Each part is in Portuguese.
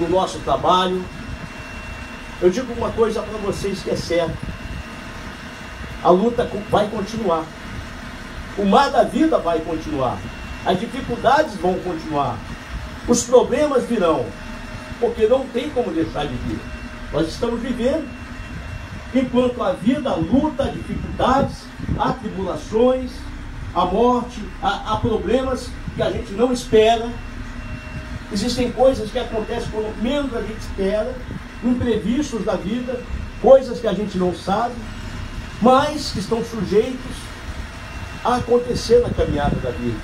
no nosso trabalho. Eu digo uma coisa para vocês que é certa. A luta vai continuar. O mar da vida vai continuar. As dificuldades vão continuar. Os problemas virão. Porque não tem como deixar de vir. Nós estamos vivendo. Enquanto a vida, luta, dificuldades, há tribulações, a morte, há, há problemas que a gente não espera. Existem coisas que acontecem quando menos a gente espera, imprevistos da vida, coisas que a gente não sabe, mas que estão sujeitos a acontecer na caminhada da vida.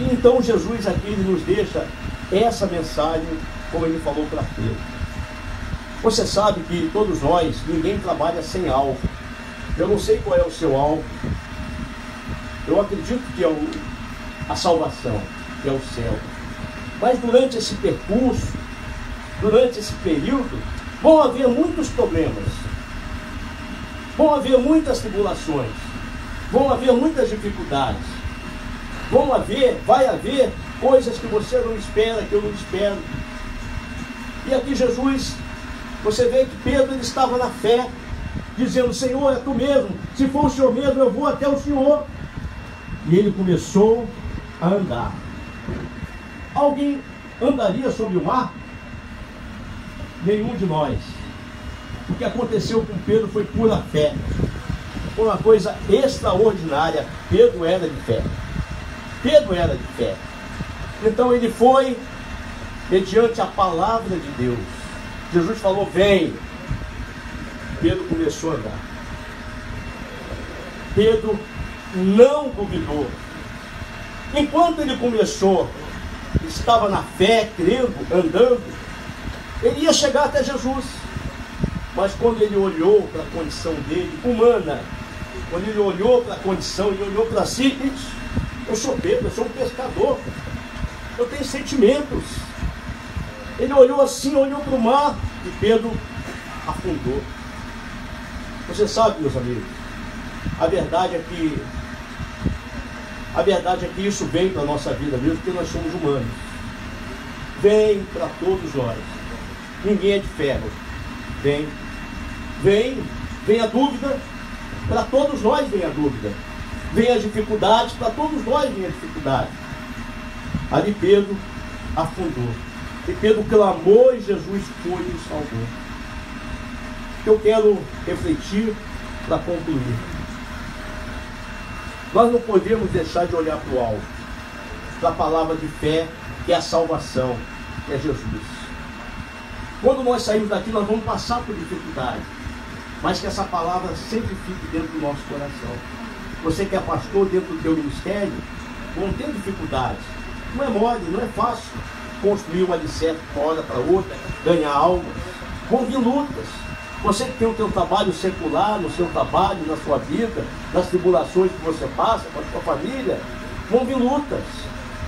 E então Jesus aqui nos deixa essa mensagem, como ele falou para Pedro. Você sabe que todos nós, ninguém trabalha sem alvo. Eu não sei qual é o seu alvo. Eu acredito que é o, a salvação, que é o céu. Mas durante esse percurso, durante esse período, vão haver muitos problemas, vão haver muitas tribulações, vão haver muitas dificuldades, vão haver, vai haver coisas que você não espera, que eu não espero. E aqui Jesus, você vê que Pedro ele estava na fé, dizendo: Senhor, é tu mesmo, se for o Senhor mesmo, eu vou até o Senhor. E ele começou a andar. Alguém andaria sobre o mar? Nenhum de nós. O que aconteceu com Pedro foi pura fé. Foi uma coisa extraordinária. Pedro era de fé. Pedro era de fé. Então ele foi mediante a palavra de Deus. Jesus falou: Vem. Pedro começou a andar. Pedro não duvidou. Enquanto ele começou, estava na fé, crendo, andando, ele ia chegar até Jesus. Mas quando ele olhou para a condição dele, humana, quando ele olhou para a condição, ele olhou para si e disse, eu sou Pedro, eu sou um pescador, eu tenho sentimentos. Ele olhou assim, olhou para o mar e Pedro afundou. Você sabe, meus amigos, a verdade é que a verdade é que isso vem para a nossa vida mesmo, porque nós somos humanos. Vem para todos nós. Ninguém é de ferro. Vem. Vem. Vem a dúvida. Para todos nós vem a dúvida. Vem as dificuldades. Para todos nós vem a dificuldade. Ali Pedro afundou. E Pedro clamou e Jesus foi e salvou. Eu quero refletir para concluir. Nós não podemos deixar de olhar para o alto, para a palavra de fé, que é a salvação, que é Jesus. Quando nós saímos daqui, nós vamos passar por dificuldade, mas que essa palavra sempre fique dentro do nosso coração. Você que é pastor dentro do teu ministério, vão ter dificuldades. Não é mole, não é fácil construir uma alicerce de uma hora para outra, ganhar algo. Vão vir lutas, você que tem o seu trabalho secular, no seu trabalho, na sua vida, nas tribulações que você passa com a sua família, vão vir lutas.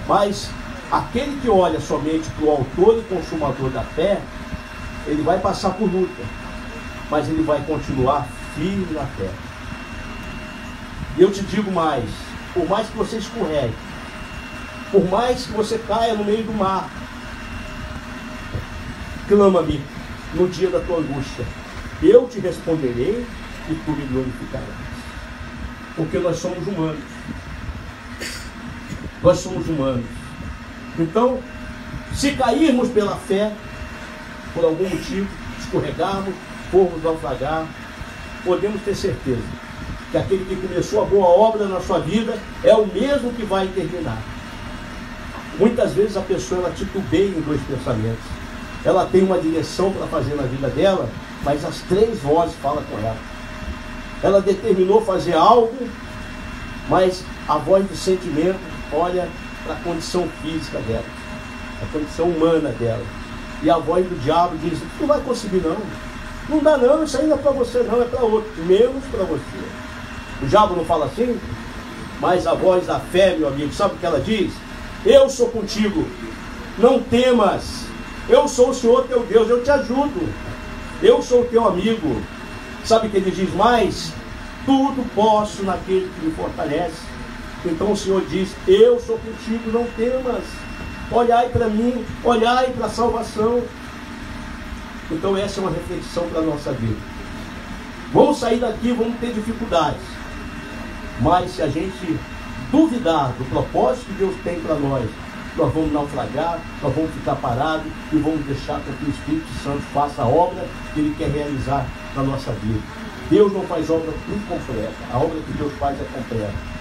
Mas aquele que olha somente para o autor e consumador da fé, ele vai passar por luta, mas ele vai continuar firme na fé. E eu te digo mais, por mais que você escorregue, por mais que você caia no meio do mar, clama-me no dia da tua angústia eu te responderei e tu me glorificarás. Porque nós somos humanos. Nós somos humanos. Então, se cairmos pela fé, por algum motivo, escorregarmos, formos naufragar, podemos ter certeza que aquele que começou a boa obra na sua vida é o mesmo que vai terminar. Muitas vezes a pessoa ela titubeia em dois pensamentos. Ela tem uma direção para fazer na vida dela, mas as três vozes falam com ela. Ela determinou fazer algo, mas a voz do sentimento olha para a condição física dela, a condição humana dela. E a voz do diabo diz: Não vai conseguir, não. Não dá, não. Isso não é para você, não. É para outro. Menos para você. O diabo não fala assim? Mas a voz da fé, meu amigo, sabe o que ela diz? Eu sou contigo. Não temas. Eu sou o Senhor teu Deus. Eu te ajudo. Eu sou teu amigo. Sabe o que ele diz mais? Tudo posso naquele que me fortalece. Então o Senhor diz: Eu sou contigo, não temas. olhai para mim, olhai para a salvação. Então essa é uma reflexão para a nossa vida. Vamos sair daqui, vamos ter dificuldades. Mas se a gente duvidar do propósito que Deus tem para nós, nós vamos naufragar, nós vamos ficar parados e vamos deixar que o Espírito Santo faça a obra que Ele quer realizar na nossa vida. Deus não faz obra incompleta, a obra que Deus faz é completa.